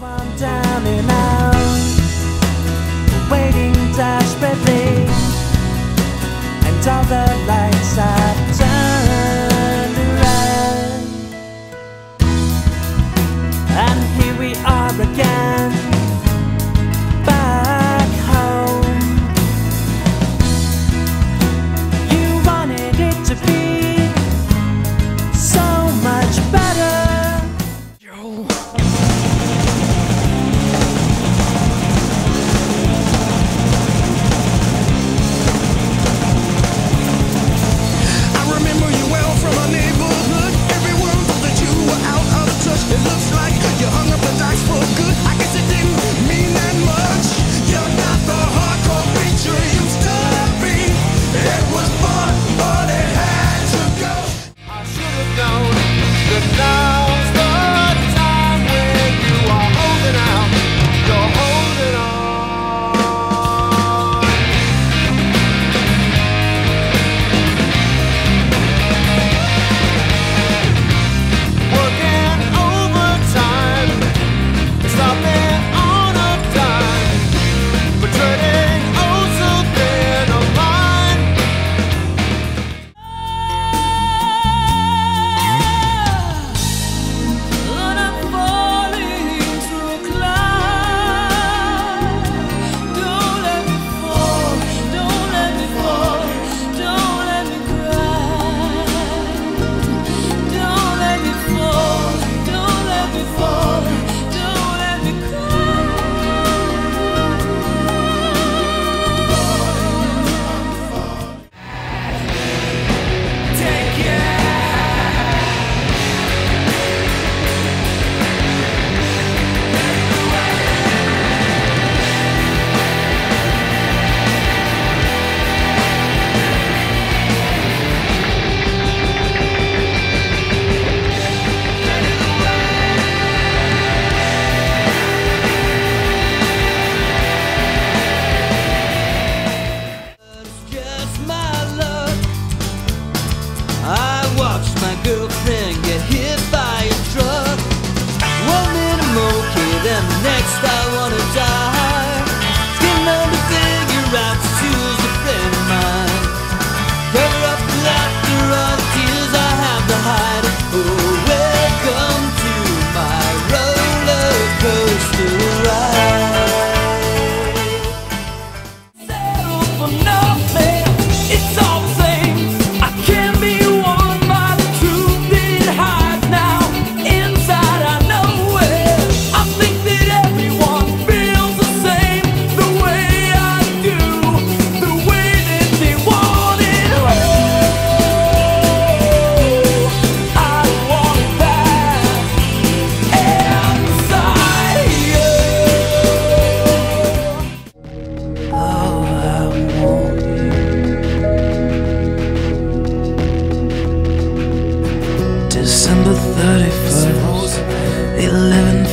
I'm down and I-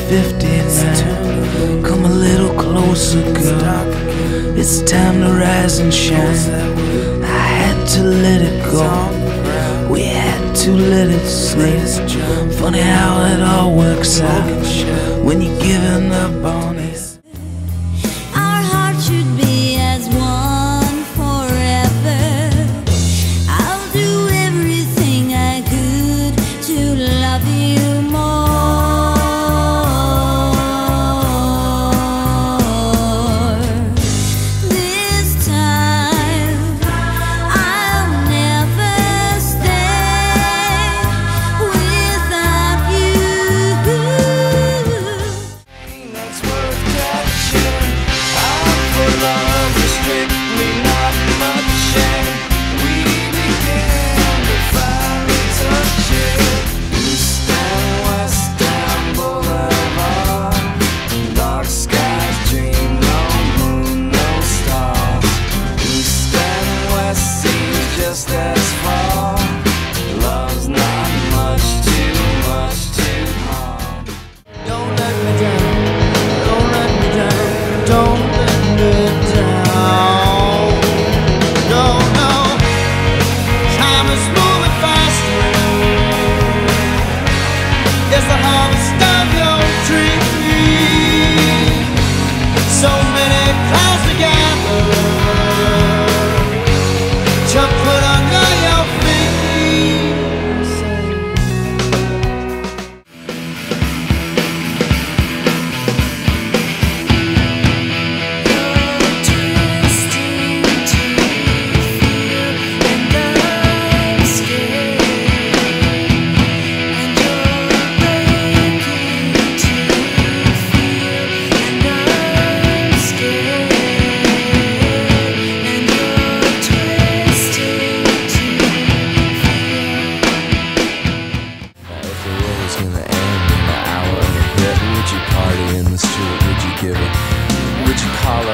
59. Come a little closer, girl. It's time to rise and shine. I had to let it go. We had to let it slip. Funny how it all works out when you're giving up on.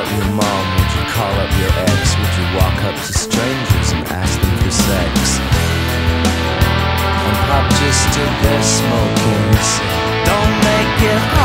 up your mom? Would you call up your ex? Would you walk up to strangers and ask them for sex? And Pop just stood there smoking. Don't make it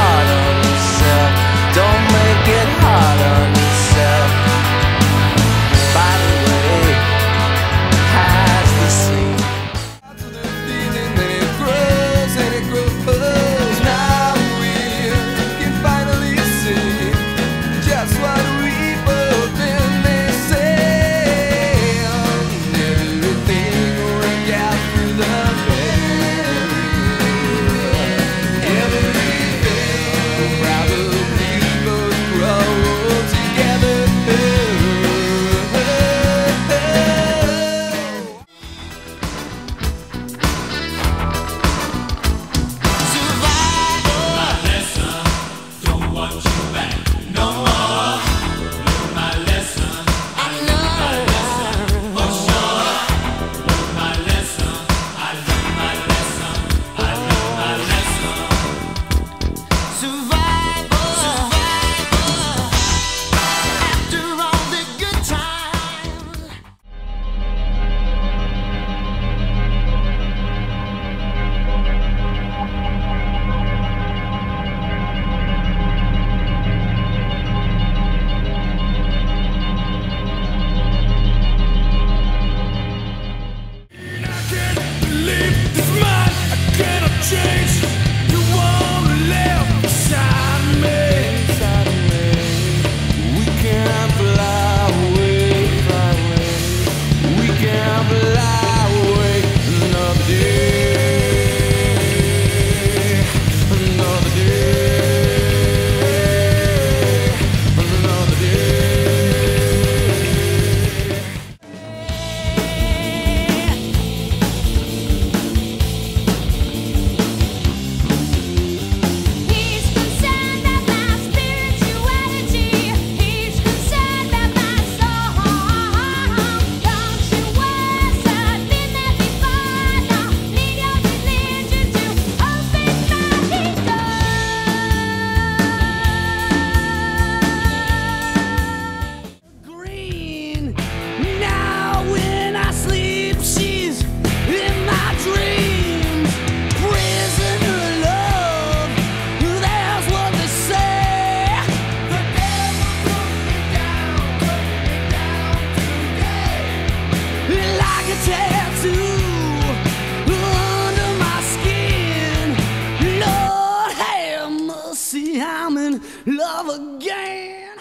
love again.